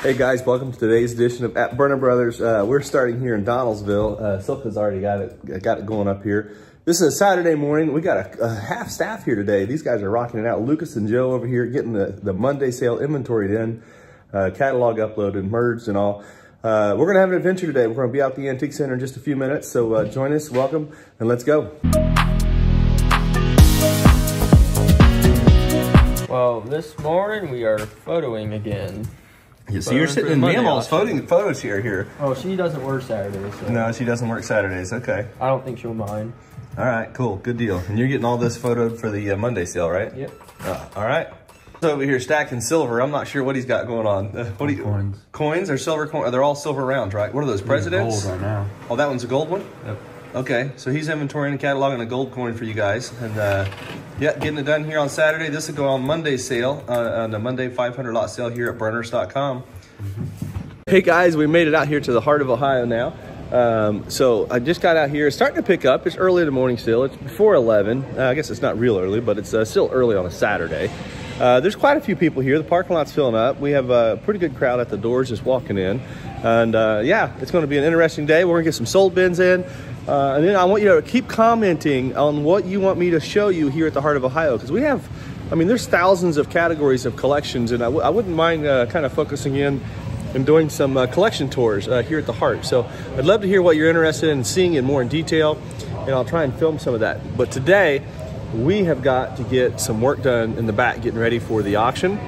Hey guys, welcome to today's edition of At Berner Brothers. Uh, we're starting here in Donnelsville. Uh, Silka's already got it, got it going up here. This is a Saturday morning. We got a, a, half staff here today. These guys are rocking it out. Lucas and Joe over here getting the, the Monday sale inventory in, uh, catalog uploaded, merged and all. Uh, we're gonna have an adventure today. We're gonna be out the Antique Center in just a few minutes. So uh, join us, welcome, and let's go. Well, this morning we are photoing again. Yeah, so you're sitting in Mammal's photo, photo chair here. Here. Oh, she doesn't work Saturdays. So No, she doesn't work Saturdays. Okay. I don't think she'll mind. All right, cool. Good deal. And you're getting all this photoed for the uh, Monday sale, right? Yep. Uh, all right. So over here stacking silver. I'm not sure what he's got going on. Uh, what do you, Coins. Coins or silver coins? They're all silver rounds, right? What are those, presidents? Gold right now. Oh, that one's a gold one? Yep. Okay, so he's inventorying and cataloging a gold coin for you guys. And uh, yeah, getting it done here on Saturday. This will go on Monday sale, uh, on the Monday 500 lot sale here at berners.com. Hey guys, we made it out here to the heart of Ohio now. Um, so I just got out here. It's starting to pick up. It's early in the morning still. It's before 11. Uh, I guess it's not real early, but it's uh, still early on a Saturday. Uh, there's quite a few people here. The parking lot's filling up. We have a pretty good crowd at the doors just walking in. And uh, yeah, it's going to be an interesting day. We're going to get some sold bins in. Uh, and then I want you to keep commenting on what you want me to show you here at the Heart of Ohio because we have, I mean, there's thousands of categories of collections, and I w- I wouldn't mind uh, kind of focusing in and doing some uh, collection tours uh, here at the Heart. So I'd love to hear what you're interested in seeing in more in detail, and I'll try and film some of that. But today, we have got to get some work done in the back, getting ready for the auction,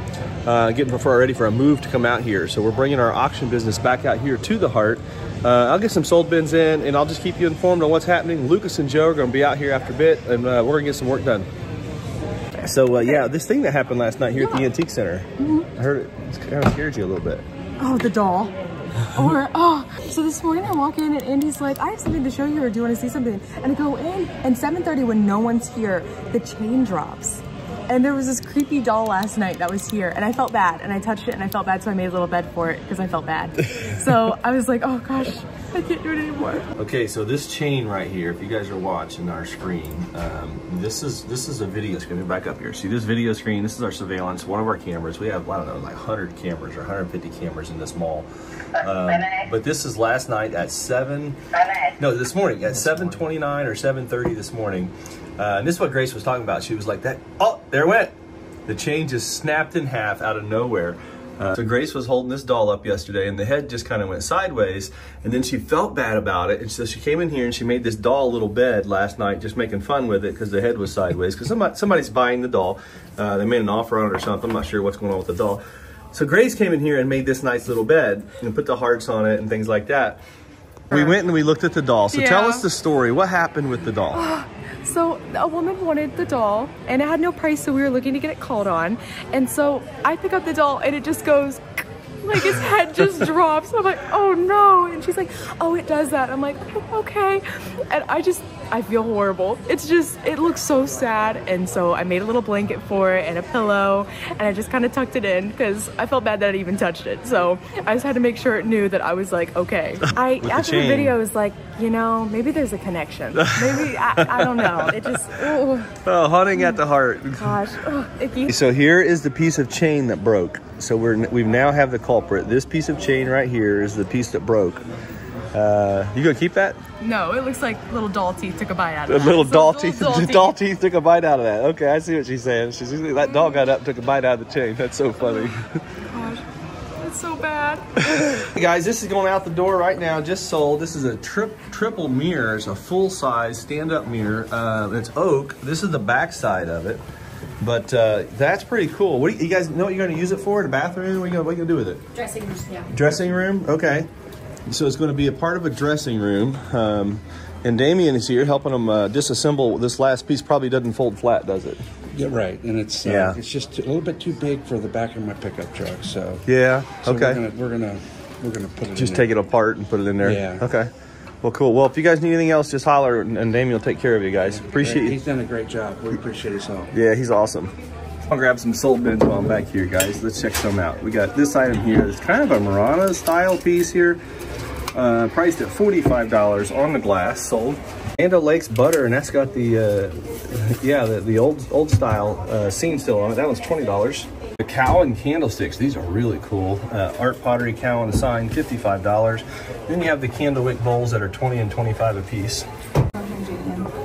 uh, getting for, ready for a move to come out here. So we're bringing our auction business back out here to the Heart. Uh, I'll get some sold bins in, and I'll just keep you informed on what's happening. Lucas and Joe are going to be out here after a bit, and uh, we're going to get some work done. So uh, yeah, this thing that happened last night here at the Antique Center, I heard it, it kind of scared you a little bit. Oh, the doll. or, oh, so this morning I walk in and Andy's like, I have something to show you or do you want to see something? And I go in and 7.30 when no one's here, the chain drops. And there was this creepy doll last night that was here and I felt bad and I touched it and I felt bad so I made a little bed for it because I felt bad. so I was like, oh gosh, I can't do it anymore. Okay, so this chain right here, if you guys are watching our screen, um, this is this is a video screen. Let me back up here. See this video screen? This is our surveillance, one of our cameras. We have, I don't know, like 100 cameras or 150 cameras in this mall. Um, but this is last night at 7, no, this morning at 7.29 or 7.30 this morning. Uh, and this is what Grace was talking about. She was like, "That oh, there went. The chain just snapped in half out of nowhere. Uh, so Grace was holding this doll up yesterday and the head just kind of went sideways and then she felt bad about it and so she came in here and she made this doll a little bed last night just making fun with it because the head was sideways because somebody, somebody's buying the doll. Uh, they made an offer on it or something. I'm not sure what's going on with the doll. So Grace came in here and made this nice little bed and put the hearts on it and things like that. We went and we looked at the doll. So tell us the story. What happened with the doll? So a woman wanted the doll and it had no price so we were looking to get it called on. And so I pick up the doll and it just goes like his head just drops. I'm like, oh no. And she's like, oh, it does that. I'm like, "Oh, okay. And I just, I feel horrible. It's just, it looks so sad. And so I made a little blanket for it and a pillow and I just kind of tucked it in because I felt bad that I even touched it. So I just had to make sure it knew that I was like, okay. I, after the chain. video, was like, you know, maybe there's a connection. Maybe, I, I don't know. It just, oh Oh, hunting at the heart. gosh, oh. So here is the piece of chain that broke. So we're we now have the culprit. This piece of chain right here is the piece that broke. Uh, you gonna keep that? No, it looks like little doll teeth took a bite out of it. little So doll little teeth. Doll teeth took a bite out of that. Okay, I see what she's saying. She's that dog got up, took a bite out of the chain. That's so funny. Gosh, it's so bad. Hey guys, this is going out the door right now. Just sold. This is a trip triple mirror. It's a full size stand up mirror. Uh, it's oak. This is the back side of it. But uh, that's pretty cool. What do you, you guys know what you're going to use it for? The bathroom? What are you going what are you gonna do with it? Dressing room, yeah. Dressing room? Okay. So it's going to be a part of a dressing room. Um, and Damien is here helping them uh, disassemble this last piece. Probably doesn't fold flat, does it? Yeah, right. And it's uh, Yeah. it's just a little bit too big for the back of my pickup truck. So, Yeah. so okay. We're gonna we're gonna we're gonna put it just take it apart and put it in there. Yeah. Okay. Well, cool. Well, if you guys need anything else, just holler and and Damien will take care of you guys. there. Appreciate you. He's done a great job. We appreciate his help. Yeah, he's awesome. I'll grab some sold bins while I'm back here, guys. Let's check some out. We got this item here. It's kind of a Murano style piece here. Uh, priced at $45 on the glass, sold. And a Lakes butter, and that's got the, uh, yeah, the, the old old style uh, still on it. That one's $20. The cow and candlesticks, these are really cool. Uh, art pottery cow and a sign, $55. Then you have the candlewick bowls that are 20 and 25 a piece.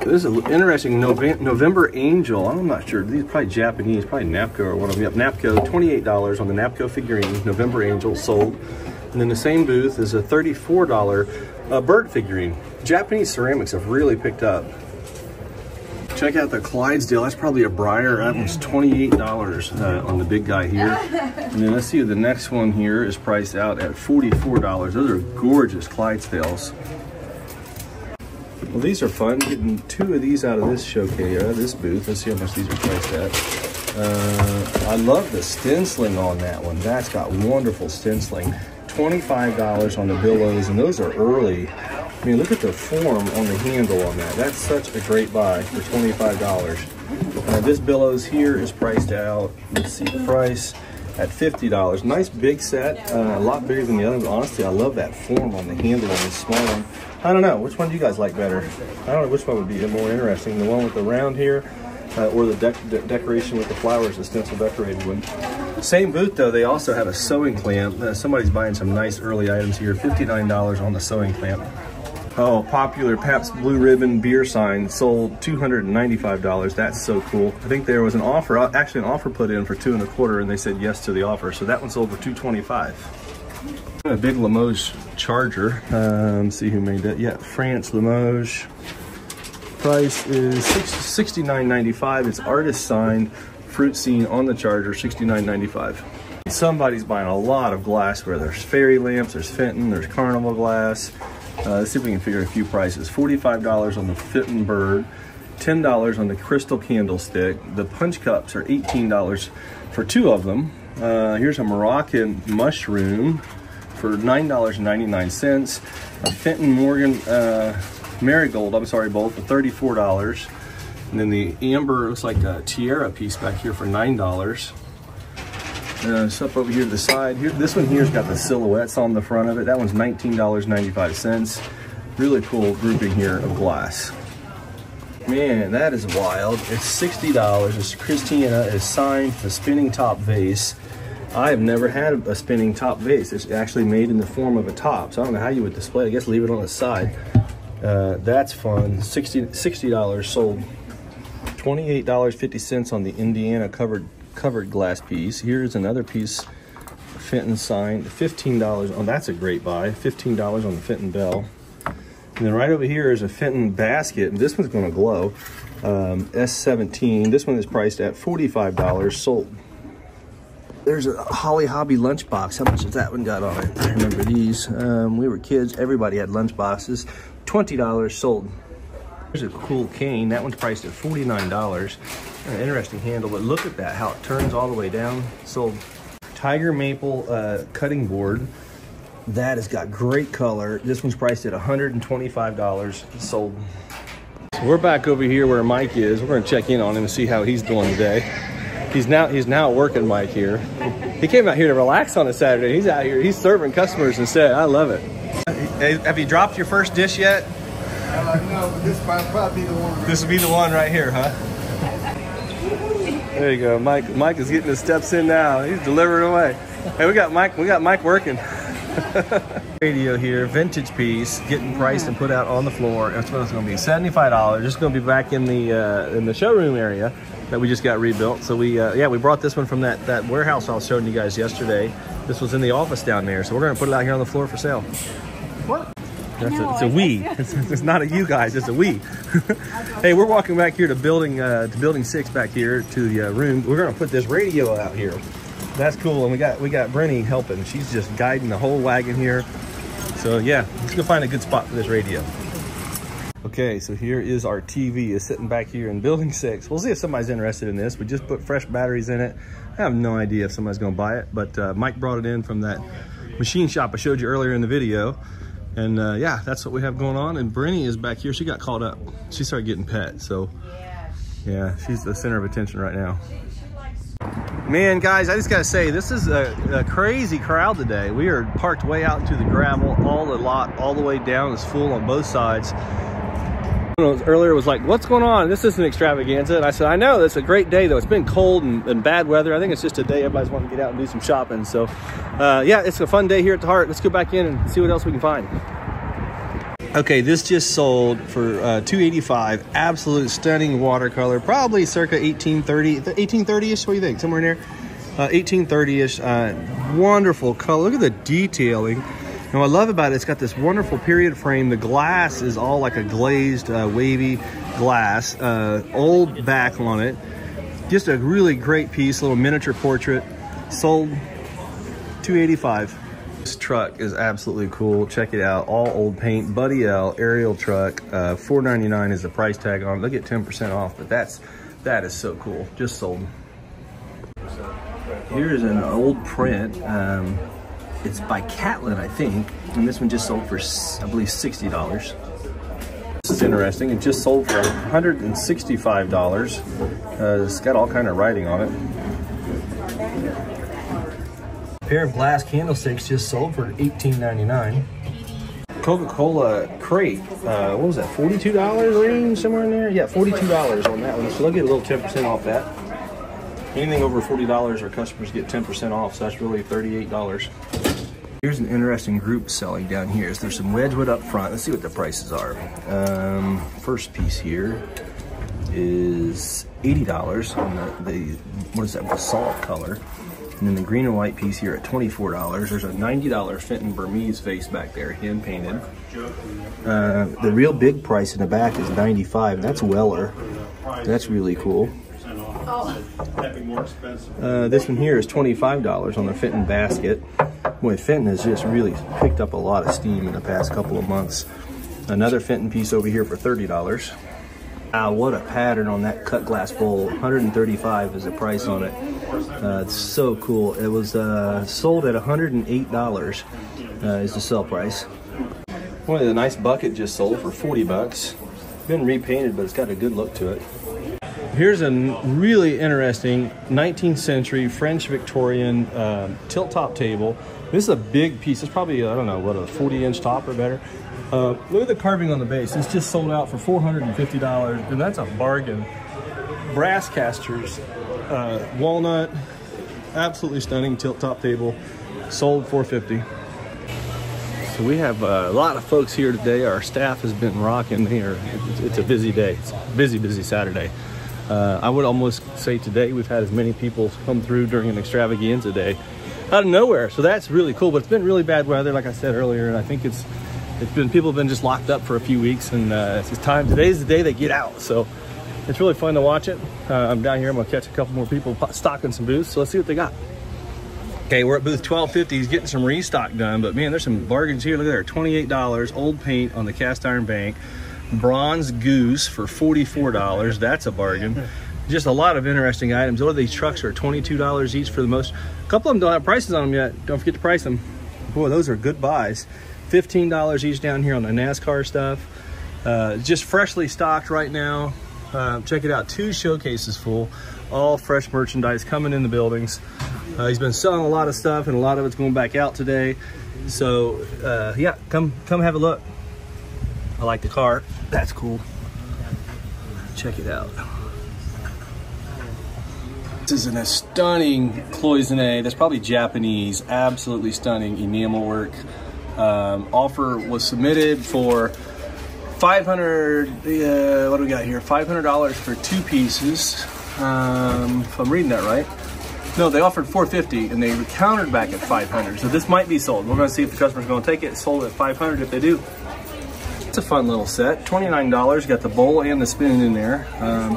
This is an interesting November Angel. I'm not sure. These are probably Japanese, probably Napco or one of them. Yep, Napco, $28 on the Napco figurine, November Angel sold. And then the same booth is a $34 uh, bird figurine. Japanese ceramics have really picked up. Check out the Clydesdale. That's probably a Breyer. That one's $28 uh, on the big guy here. And then let's see, the next one here is priced out at $44. Those are gorgeous Clydesdales. Well, these are fun. Getting two of these out of this showcase, uh, this booth. Let's see how much these are priced at. Uh, I love the stenciling on that one. That's got wonderful stenciling. $25 on the billows, and those are early. I mean, look at the form on the handle on that. That's such a great buy for $25. Uh, this billows here is priced out, let's see the price, at $50. Nice big set, uh, a lot bigger than the other, but honestly, I love that form on the handle on this small one. I don't know, which one do you guys like better? I don't know which one would be more interesting, the one with the round here, uh, or the de de decoration with the flowers, the stencil decorated one. Same booth though, they also have a sewing clamp. Uh, somebody's buying some nice early items here, $59 on the sewing clamp. Oh, popular Pabst Blue Ribbon beer sign sold $295. That's so cool. I think there was an offer, uh, actually an offer put in for two and a quarter and they said yes to the offer. So that one sold for 225. A big Limoges charger. Um, see who made that. Yeah, France Limoges. Price is $69.95. It's artist signed fruit scene on the charger, $69.95. Somebody's buying a lot of glassware. There's fairy lamps, there's Fenton, there's carnival glass. Uh, let's see if we can figure a few prices. $45 on the Fenton bird, $10 on the crystal candlestick. The punch cups are $18 for two of them. Uh, here's a Moroccan mushroom for $9.99. A Fenton Morgan uh, marigold, I'm sorry, bowl for $34. And then the amber looks like a tiara piece back here for $9. Uh, stuff over here to the side. Here, this one here's got the silhouettes on the front of it. That one's $19.95. Really cool grouping here of glass. Man, that is wild. It's $60. It's Christina is signed the spinning top vase. I have never had a spinning top vase. It's actually made in the form of a top. So I don't know how you would display it. I guess leave it on the side. Uh, that's fun. $60, $60 sold. $28.50 on the Indiana covered covered glass piece. Here's another piece, Fenton sign, $15 Oh, that's a great buy, $15 on the Fenton bell. And then right over here is a Fenton basket, and this one's gonna glow. Um, S17, this one is priced at $45 sold. There's a Holly Hobbie lunchbox. How much has that one got on it? I remember these. Um, we were kids, everybody had lunchboxes. $20 sold. There's a cool cane. That one's priced at $49. An interesting handle, but look at that, how it turns all the way down. Sold. Tiger Maple uh, cutting board. That has got great color. This one's priced at $125. Sold. So we're back over here where Mike is. We're gonna check in on him and see how he's doing today. He's now he's now working Mike here. He came out here to relax on a Saturday. He's out here. He's serving customers instead. I love it. Have you dropped your first dish yet? Uh, no, but this might probably be the one. This will be the one right here, huh? There you go. Mike Mike is getting his steps in now. He's delivering away. Hey, we got Mike, we got Mike working. Radio here, vintage piece, getting priced and put out on the floor. That's what it's gonna be. $75. It's gonna be back in the uh, in the showroom area that we just got rebuilt. So we uh, yeah, we brought this one from that that warehouse I was showing you guys yesterday. This was in the office down there. So we're gonna put it out here on the floor for sale. What? That's No, a, it's a we. It's, it's not a you guys. It's a we. hey, we're walking back here to building uh, to building six back here to the uh, room. We're gonna put this radio out here. That's cool. And we got we got Brenny helping. She's just guiding the whole wagon here. So yeah, let's go find a good spot for this radio. Okay, so here is our TV is sitting back here in building six. We'll see if somebody's interested in this. We just put fresh batteries in it. I have no idea if somebody's gonna buy it, but uh, Mike brought it in from that machine shop I showed you earlier in the video. And uh, yeah, that's what we have going on. And Brenny is back here. She got called up. She started getting pet. So yeah, she's the center of attention right now. Man, guys, I just gotta say, this is a, a crazy crowd today. We are parked way out into the gravel. All the lot, all the way down is full on both sides. Earlier was like, what's going on? This isn't extravaganza. And I said, I know, it's a great day though. It's been cold and, and, bad weather. I think it's just a day everybody's wanting to get out and do some shopping. So uh, yeah, it's a fun day here at the Heart. Let's go back in and see what else we can find. Okay, this just sold for uh, 285 Absolute stunning watercolor, probably circa 1830, 1830-ish, what do you think? Somewhere near? Uh, 1830-ish, uh, wonderful color. Look at the detailing. And what I love about it, it's got this wonderful period frame. The glass is all like a glazed, uh, wavy glass. Uh, old back on it. Just a really great piece, little miniature portrait. Sold 285 This truck is absolutely cool. Check it out. All old paint. Buddy L aerial truck. Uh, 499 is the price tag on it. They'll get 10% off, but that's that is so cool. Just sold. Here's an old print. Um, it's by Catlin, I think. And this one just sold for, I believe, $60. This is interesting. It just sold for $165. Uh, it's got all kind of writing on it. A pair of glass candlesticks just sold for $18.99. Coca-Cola crate, uh, what was that, $42 range, somewhere in there? Yeah, $42 on that one. So they'll get a little 10% off that. Anything over $40, our customers get 10% off, so that's really $38. Here's an interesting group selling down here. So there's some Wedgwood up front. Let's see what the prices are. Um, first piece here is $80 on the, the, what is that, basalt color. And then the green and white piece here at $24. There's a $90 Fenton Burmese vase back there, hand painted. Uh, the real big price in the back is 95 That's Weller. That's really cool. Uh, this one here is $25 on the Fenton basket. Fenton has just really picked up a lot of steam in the past couple of months. Another Fenton piece over here for $30. Wow, what a pattern on that cut glass bowl. 135 is the price on it. Uh, it's so cool. It was uh, sold at $108 uh, is the sell price. One of the nice bucket just sold for 40 bucks. Been repainted, but it's got a good look to it. Here's a really interesting 19th century French Victorian um, tilt top table. This is a big piece. It's probably, I don't know, what, a 40 inch top or better. Uh, look at the carving on the base. It's just sold out for $450, and that's a bargain. Brass casters, uh, walnut, absolutely stunning tilt top table, sold 450 so we have a lot of folks here today. Our staff has been rocking here. It's a busy day. It's a busy, busy Saturday. Uh, I would almost say today we've had as many people come through during an extravaganza day out of nowhere. So that's really cool, but it's been really bad weather, like I said earlier. And I think it's, it's been, people have been just locked up for a few weeks and uh, it's time, today's the day they get out. So it's really fun to watch it. Uh, I'm down here, I'm gonna catch a couple more people stocking some booths. So let's see what they got. Okay, we're at booth 1250. He's getting some restock done, but man, there's some bargains here. Look at there, $28, old paint on the cast iron bank. Bronze goose for $44. That's a bargain. Just a lot of interesting items. All of these trucks are $22 each for the most. A couple of them don't have prices on them yet. Don't forget to price them. Boy, those are good buys. $15 each down here on the NASCAR stuff. Uh, just freshly stocked right now. Uh, check it out, two showcases full, all fresh merchandise coming in the buildings. Uh, he's been selling a lot of stuff and a lot of it's going back out today. So uh, yeah, come come have a look. I like the car. That's cool. Check it out. This is in a stunning cloisonne. That's probably Japanese. Absolutely stunning enamel work. Um, offer was submitted for 500, uh, what do we got here? $500 for two pieces. Um, if I'm reading that right. No, they offered 450 and they countered back at 500. So this might be sold. We're gonna see if the customer's gonna take it. Sold at 500 if they do. It's a fun little set. $29, got the bowl and the spoon in there. Um,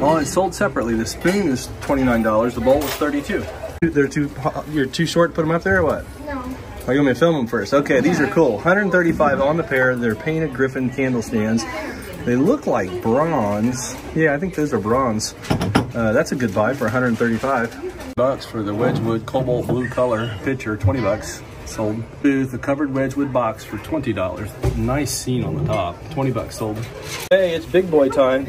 well, it's sold separately. The spoon is $29, the bowl is 32. They're too, you're too short to put them up there or what? No. Oh, you want me to film them first? Okay, these are cool. 135 on the pair. They're painted Griffin candle stands. They look like bronze. Yeah, I think those are bronze. Uh, that's a good buy for 135 bucks for the Wedgwood cobalt blue color pitcher, 20 bucks sold. Booth, a covered Wedgwood box for $20. Nice scene on the top. 20 bucks sold. Hey, it's big boy time.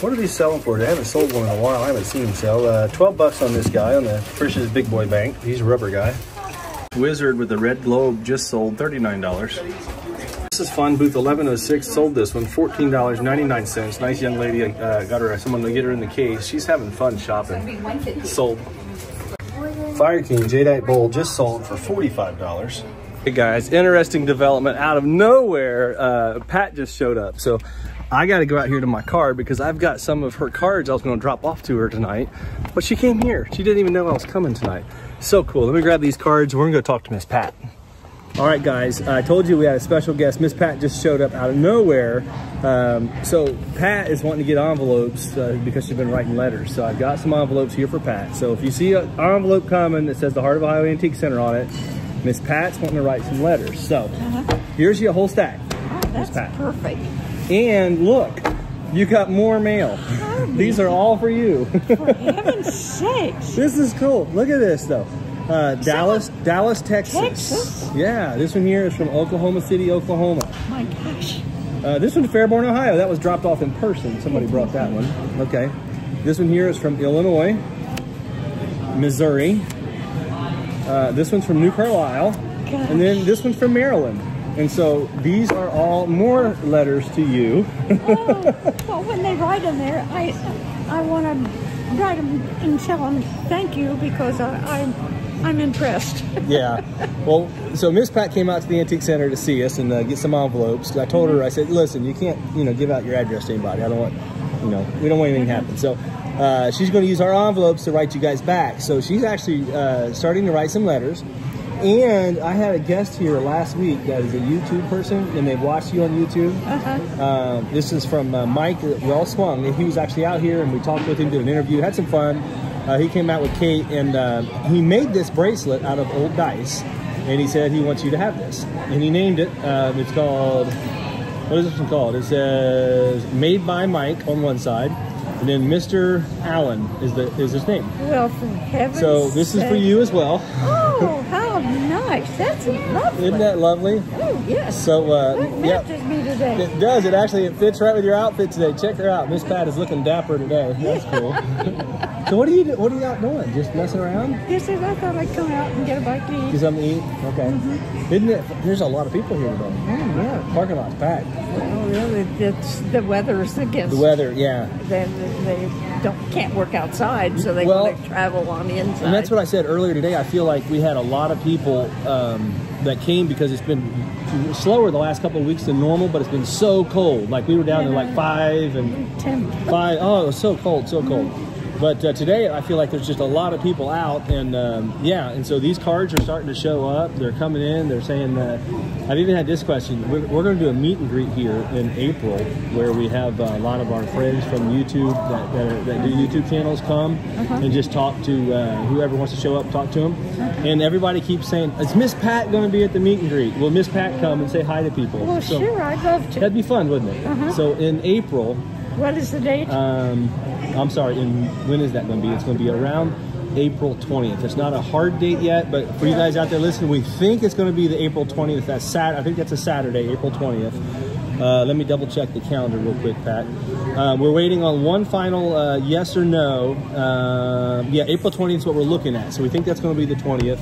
What are these selling for? They haven't sold one in a while. I haven't seen them sell. Uh, 12 bucks on this guy on the Frisch's Big Boy Bank. He's a rubber guy. Wizard with the red globe just sold $39. This this is fun. Booth 1106 sold this one, $14.99. Nice young lady. Uh, got her someone to get her in the case. She's having fun shopping. Sold. Fire King Jadeite Bowl just sold for $45. Hey guys, interesting development out of nowhere. Uh, Pat just showed up. So I got to go out here to my car because I've got some of her cards I was going to drop off to her tonight. But she came here. She didn't even know I was coming tonight. So cool. Let me grab these cards. We're going to go talk to Miss Pat. All right, guys, I told you we had a special guest. Miss Pat just showed up out of nowhere. Um, so Pat is wanting to get envelopes uh, because she's been writing letters. So I've got some envelopes here for Pat. So if you see an envelope coming that says the Heart of Ohio Antique Center on it, Miss Pat's wanting to write some letters. So here's your whole stack. Miss That's Pat. perfect. And look, you got more mail. These are all for you. For heaven's sakes. This is cool. Look at this though. Uh, Dallas, Dallas, Texas. Texas? Yeah, this one here is from Oklahoma City, Oklahoma. My gosh. Uh, this one's Fairborn, Ohio. That was dropped off in person. Somebody brought that one. Okay. This one here is from Illinois, Missouri. Uh, this one's from New Carlisle. And then this one's from Maryland. And so these are all more letters to you. Oh, well, when they write them there, I I want to write them and tell them thank you because I, I'm I'm impressed. yeah. Well, so Miss Pat came out to the Antique Center to see us and uh, get some envelopes. I told her, I said, listen, you can't, you know, give out your address to anybody. I don't want, you know, we don't want anything to happen. So uh, she's going to use our envelopes to write you guys back. So she's actually uh, starting to write some letters. And I had a guest here last week that is a YouTube person, and they've watched you on YouTube. Uh-huh. Uh, this is from uh, Mike at Well Swung. He was actually out here, and we talked with him, did an interview, had some fun. Uh, he came out with Kate, and uh, he made this bracelet out of old dice, and he said he wants you to have this, and he named it. Um, it's called what is this one called? It says "Made by Mike" on one side, and then Mr. Allen is the is his name. Well, for heaven's So this is for you as well. Oh, how nice. That's lovely. Isn't that lovely? Oh, yes. So uh, that yeah. matches me today. It does. It actually it fits right with your outfit today. Check her out. Miss Pat is looking dapper today. That's cool. so what are you do- what are you out doing? Just messing around? This is, I thought I'd come out and get a bite to eat. Get something to eat? Okay. Isn't it? There's a lot of people here today. Oh, yeah. Parking lot's packed. Well, really, it's, the weather's against The weather, yeah. them. They don't, can't work outside, so they Well, travel on the inside. And that's what I said earlier today. I feel like we had a lot of people um, that came because it's been slower the last couple of weeks than normal, but it's been so cold. Like we were down to like five and Tim, five. Oh, it was so cold, so cold. But uh, today I feel like there's just a lot of people out, and um, yeah, and so these cards are starting to show up. They're coming in. They're saying that I've even had this question. We're, we're going to do a meet and greet here in April, where we have uh, a lot of our friends from YouTube that, that, are, that do YouTube channels come and just talk to uh, whoever wants to show up, talk to them. And everybody keeps saying, "Is Miss Pat going to be at the meet and greet? Will Miss Pat come and say hi to people?" well, So sure, I'd love to. That'd be fun, wouldn't it? So in April, What is the date? um, I'm sorry, in, when is that going to be? It's going to be around April 20th. It's not a hard date yet, but for you guys out there listening, we think it's going to be the April 20th. That's Sat. I think that's a Saturday, April 20th. Uh, let me double check the calendar real quick, Pat. Uh, we're waiting on one final uh, yes or no. Uh, yeah, April 20th is what we're looking at. So we think that's going to be the 20th.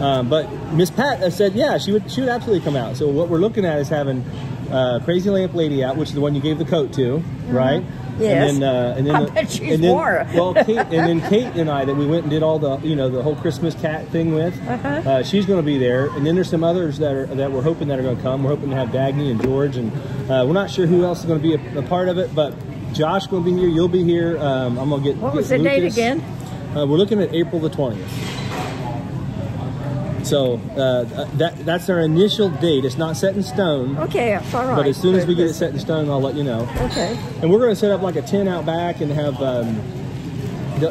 Um, but Miss Pat uh, said, yeah, she would she would absolutely come out. So what we're looking at is having uh, Crazy Lamp Lady out, which is the one you gave the coat to, right? Yes. And then, uh, and then, I bet she's and then, more. well, Kate, and then Kate and I that we went and did all the, you know, the whole Christmas cat thing with. Uh-huh. Uh, she's going to be there, and then there's some others that are that we're hoping that are going to come. We're hoping to have Dagny and George, and uh, we're not sure who else is going to be a, a part of it, but Josh going to be here. You'll be here. Um, I'm going to get. what get was the date again? Uh, we're looking at April the 20th. So uh, that that's our initial date. It's not set in stone, Okay, it's all right. but as soon as we get it set in stone, I'll let you know. Okay. And we're going to set up like a tent out back and have, um,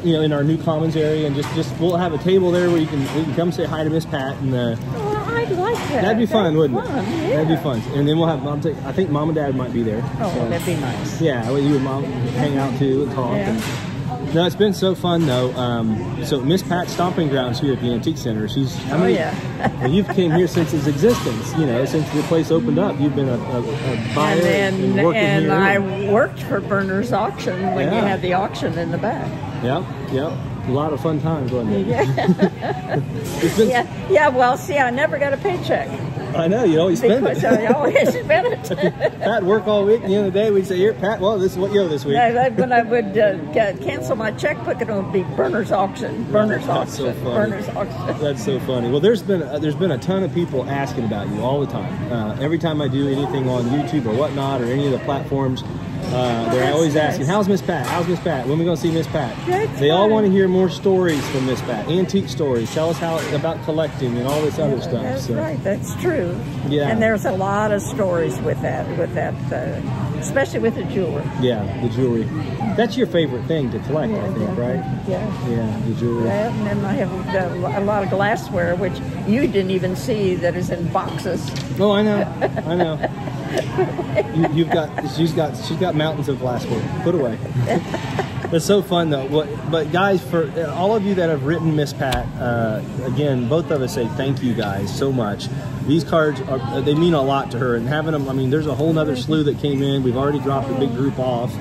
you know, in our new commons area, and just just we'll have a table there where you can we can come say hi to Miss Pat, and uh, Well, I'd like that. that'd be fun, That's wouldn't fun, it? Yeah. That'd be fun. And then we'll have mom. Take, I think mom and dad might be there. Oh, So, that'd be nice. yeah, you and mom hang out too and talk. Yeah. And, no, it's been so fun though. Um, so Miss Pat's stomping grounds here at the Antique Center. She's, I Oh, yeah. well, you've came here since its existence. You know, since the place opened up, you've been a, a, a buyer And and, then, working and here. I worked for Berner's Auction when you had the auction in the back. Yep, yep. A lot of fun times, wasn't it? Yeah. It's been, yeah, yeah. Well, see, I never got a paycheck. I know you always spend because it. I always spend it. Pat work all week. At the end of the day, we'd say, "Here, Pat. Well, this is what you owe this week." I- I- when I would uh, cancel my checkbook, it would be Berner's auction, Berner's That's so auction, funny. Berner's auction. That's so funny. Well, there's been uh, there's been a ton of people asking about you all the time. Uh, every time I do anything on YouTube or whatnot or any of the platforms, uh, they're always asking. "How's Miss Pat? How's Miss Pat? When are we gonna see Miss Pat?" That's they all want to hear more stories from Miss Pat, antique stories. Tell us how about collecting and all this other stuff. That's so. right. That's true. Yeah. And there's a lot of stories with that, with that, uh, especially with the jewelry. Yeah, the jewelry. That's your favorite thing to collect, I think, yeah, right? Yeah. Yeah, the jewelry. And then I have uh, a lot of glassware, which you didn't even see that is in boxes. Oh, I know, I know. You, you've got, she's got, she's got mountains of glassware. Put away. It's so fun though. What, but guys, for all of you that have written Miss Pat, uh, again, both of us say thank you guys so much. These cards are, they mean a lot to her, and having them. I mean, there's a whole nother slew that came in. We've already dropped a big group off,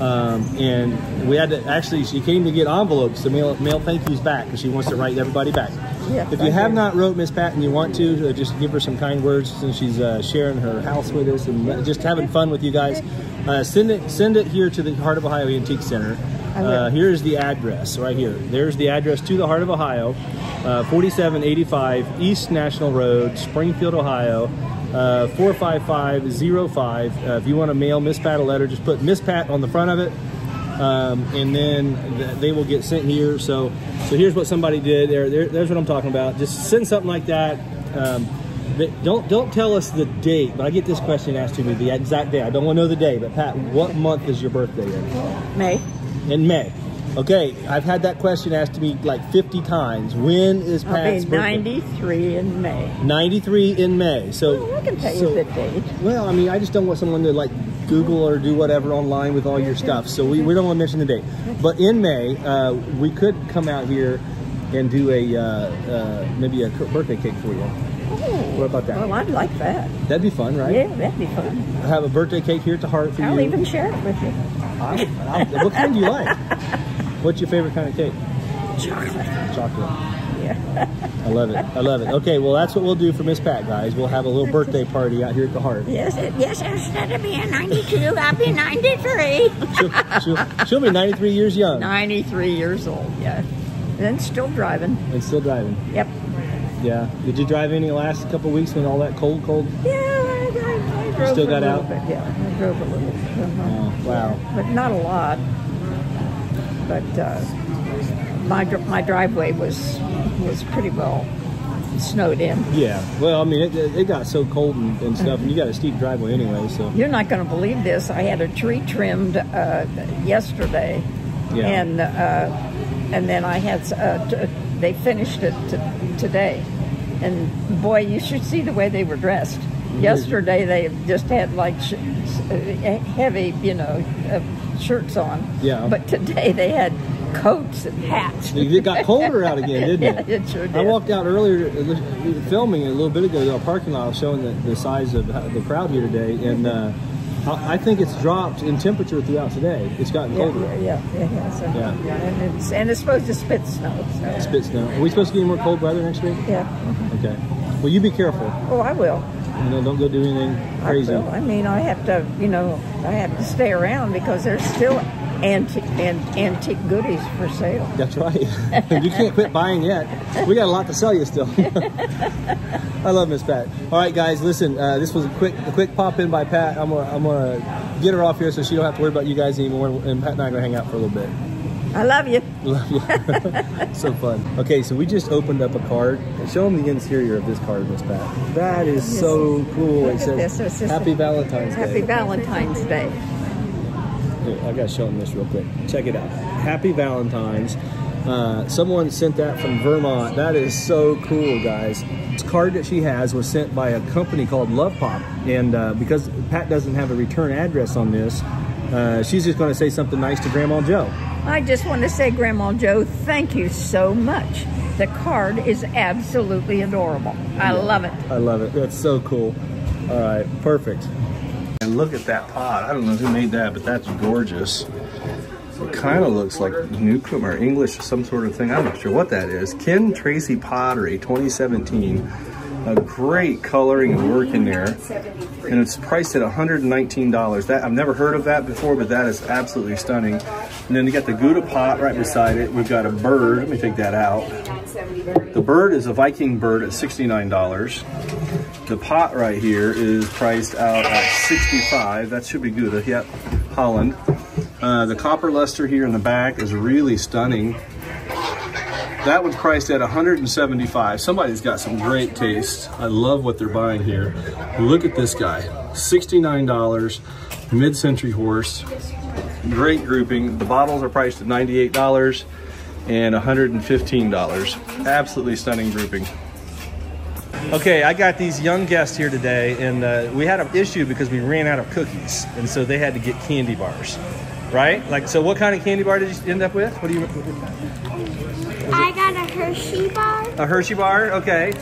um, and we had to actually. She came to get envelopes to mail mail thank yous back because she wants to write everybody back. Yeah, if you have do. not wrote Miss Pat and you want to, uh, just give her some kind words since she's uh, sharing her house with us and uh, just having fun with you guys. Uh, send it send it here to the Heart of Ohio Antique Center. Uh, here's the address right here. There's the address to the Heart of Ohio, uh, 4785 East National Road, Springfield, Ohio. Uh, 45505. Uh, if you want to mail Miss Pat a letter, just put Miss Pat on the front of it, um, and then th- they will get sent here. So, so here's what somebody did. There, there there's what I'm talking about. Just send something like that. Um, don't don't tell us the date, but I get this question asked to me the exact day. I don't want to know the day, but Pat, what month is your birthday in? May. In May. Okay, I've had that question asked to me like 50 times. When is I'll Pat's birthday? 93 in May. 93 in May. So Well, I can tell so- you the date. Well, I mean, I just don't want someone to like Google or do whatever online with all your stuff. So we, we don't want to mention the date. But in May, uh, we could come out here and do a uh, uh, maybe a birthday cake for you. What about that? Well, I'd like that. That'd be fun, right? Yeah, that'd be fun. I have a birthday cake here at the heart for I'll you. even share it with you. I'll- I'll- what kind do you like? What's your favorite kind of cake? Chocolate. Chocolate. Yeah. I love it. I love it. Okay, well, that's what we'll do for Miss Pat, guys. We'll have a little birthday party out here at the Heart. Yes, yes, instead of being 92, I'll be 93. She'll, she'll, she'll be 93 years young 93 years old, yeah. And still driving. and still driving. Yep. Yeah. Did you drive any last couple weeks when all that cold, cold? Yeah, I, I, I drove Still a got little out? bit. Yeah, I drove a little. Uh-huh. Oh, wow. But not a lot. But uh, my my driveway was was pretty well snowed in. Yeah. Well, I mean, it, it got so cold and, and stuff, and you got a steep driveway anyway, so. You're not going to believe this. I had a tree trimmed uh, yesterday, Yeah. and uh, and then I had uh, t- they finished it t- today. And boy, you should see the way they were dressed. Yesterday they just had like sh- uh, heavy, you know, uh, shirts on. Yeah. But today they had coats and hats. It got colder out again, didn't it? Yeah, it sure did. I walked out earlier, uh, filming a little bit ago, to a parking lot, showing the, the size of the crowd here today, and uh, I think it's dropped in temperature throughout today. It's gotten colder. yeah, yeah, yeah. yeah, so, Yeah. yeah, and it's and it's supposed to spit snow. So. Spit snow. Are we supposed to get any more cold weather next week? Yeah. Okay. Well, you be careful. Oh, I will. You know, don't go do anything crazy. I. I mean, I have to, you know, I have to stay around because there's still antique and antique goodies for sale. That's right. you can't quit buying yet. We got a lot to sell you still. I love Miss Pat. All right, guys, listen. Uh, this was a quick, a quick pop in by Pat. I'm gonna, I'm gonna get her off here so she don't have to worry about you guys anymore. And Pat and I are gonna hang out for a little bit. I love you. Love you. so fun. Okay, so we just opened up a card. Show them the interior of this card, Miss Pat. That is so cool. Look It says this. Just Happy Valentine's Happy Day. Happy Valentine's Day. Here, I gotta show them this real quick. Check it out. Happy Valentine's. Uh, someone sent that from Vermont. That is so cool, guys. This card that she has was sent by a company called Love Pop, and uh, because Pat doesn't have a return address on this, uh, she's just going to say something nice to Grandma Joe. I just want to say, Grandma Joe, thank you so much. The card is absolutely adorable. I love it. I love it. That's so cool. All right, perfect. And look at that pot. I don't know who made that, but that's gorgeous. It kind of looks like Newcomb or English, some sort of thing. I'm not sure what that is. Ken Tracy Pottery, 2017. A great coloring and work in there. And it's priced at $119. That I've never heard of that before, but that is absolutely stunning. And then you got the Gouda pot right beside it. We've got a bird. Let me take that out. The bird is a Viking bird at $69. The pot right here is priced out at 65. That should be Gouda. Yep, Holland. Uh, the copper luster here in the back is really stunning. That one's priced at 175. Somebody's got some great taste. I love what they're buying here. Look at this guy, $69, mid-century horse. Great grouping. The bottles are priced at $98 and $115. Absolutely stunning grouping. Okay, I got these young guests here today, and uh, we had an issue because we ran out of cookies, and so they had to get candy bars, right? Like, so what kind of candy bar did you end up with? What do you? I got a Hershey bar. A Hershey bar. Okay.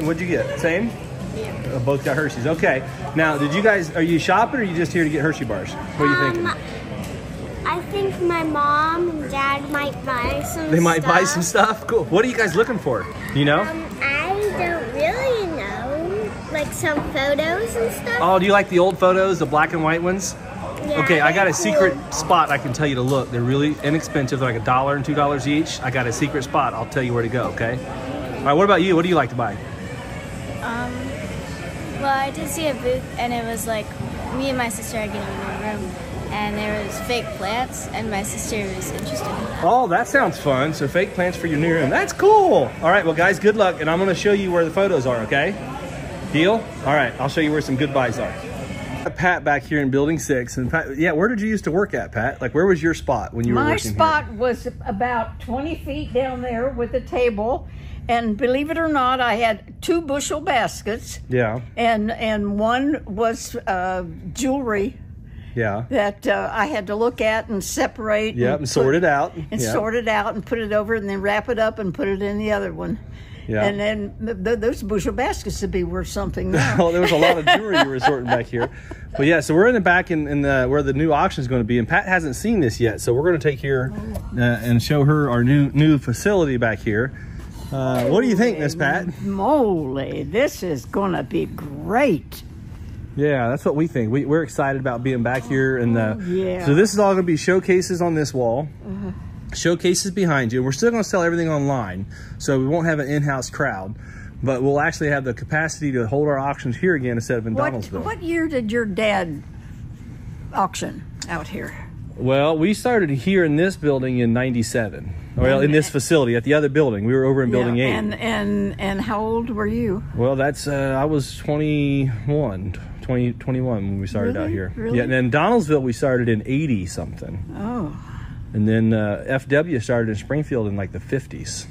What'd you get? Same. Yeah. both got Hershey's. Okay. Now, did you guys? Are you shopping, or are you just here to get Hershey bars? What are you Um, thinking? I think my mom and dad might buy some. They might buy some stuff. Cool. What are you guys looking for? You know? Um, I don't really know, like some photos and stuff. Oh, do you like the old photos, the black and white ones? Yeah, Okay, I got a secret spot I can tell you to look. They're really inexpensive, they're like a dollar and two dollars each. I got a secret spot. I'll tell you where to go, okay? All right, what about you? What do you like to buy? Um, well, I did see a booth, and it was like me and my sister are getting a new room, and there was fake plants, and my sister was interested. Oh, that sounds fun. So fake plants for your new room. That's cool. All right, well, guys, good luck, and I'm gonna show you where the photos are, okay? Deal? All right, I'll show you where some good buys are. Pat back here in Building Six, and Pat, yeah, where did you used to work at, Pat? Like, where was your spot when you were working My spot was about 20 feet down there with a table. And believe it or not, I had two bushel baskets. Yeah, And, and one was uh, jewelry yeah, that uh, I had to look at and separate. yeah, and sort it out. And yeah. sort it out and put it over and then wrap it up and put it in the other one. Yeah. And then th- th- those bushel baskets would be worth something now. well, there was a lot of jewelry you were sorting back here. But yeah, so we're in the back in, in the, where the new auction is going to be, and Pat hasn't seen this yet. So we're going to take here uh, and show her our new new facility back here. Uh, what do you think, Miss Pat? Moly, this is going to be great. Yeah, that's what we think. We, we're excited about being back here, and uh, yeah. so this is all going to be showcases on this wall. Showcases behind you. We're still going to sell everything online, so we won't have an in-house crowd, but we'll actually have the capacity to hold our auctions here again instead of in What, Donnelsville. what year did your dad auction out here? Well, we started here in this building in 97. Well, in this facility at the other building. We were over in building Yeah, 8. And, and, and how old were you? well, that's, uh, I was 21, 20, 21 when we started out here. Really? Yeah, and then Donnelsville, we started in 80 something. Oh, And then uh, FW started in Springfield in like the 50s.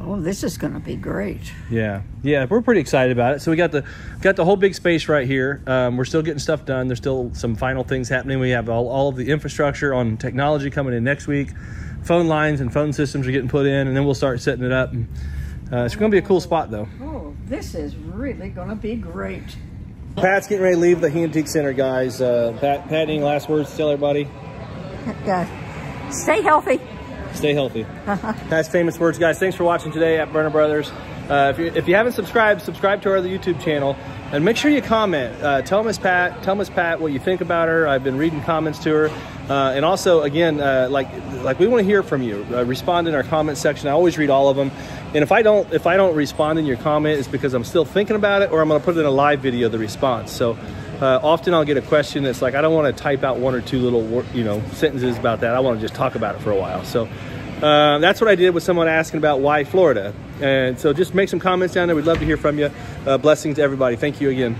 oh, this is going to be great. Yeah, yeah, we're pretty excited about it. So we got the got the whole big space right here. Um, we're still getting stuff done. There's still some final things happening. We have all, all of the infrastructure on technology coming in next week. Phone lines and phone systems are getting put in, and then we'll start setting it up. And, uh, it's going to be a cool spot, though. Oh, this is really going to be great. Pat's getting ready to leave the Antique Center, guys. Uh, Pat, Pat, any last words to tell everybody? Uh, stay healthy. Stay healthy. Pat's famous words, guys. Thanks for watching today at Berner Brothers. Uh, if, you, if you haven't subscribed, subscribe to our other YouTube channel and make sure you comment. Uh, tell Miss Pat, tell Miss Pat what you think about her. I've been reading comments to her, uh, and also again, uh, like like we want to hear from you. Uh, respond in our comment section. I always read all of them, and if I don't if I don't respond in your comment, it's because I'm still thinking about it, or I'm going to put it in a live video the response. So. Uh, often I'll get a question that's like I don't want to type out one or two little you know sentences about that. I want to just talk about it for a while. So uh, that's what I did with someone asking about why Florida. And so just make some comments down there. We'd love to hear from you. Uh, blessings to everybody. Thank you again.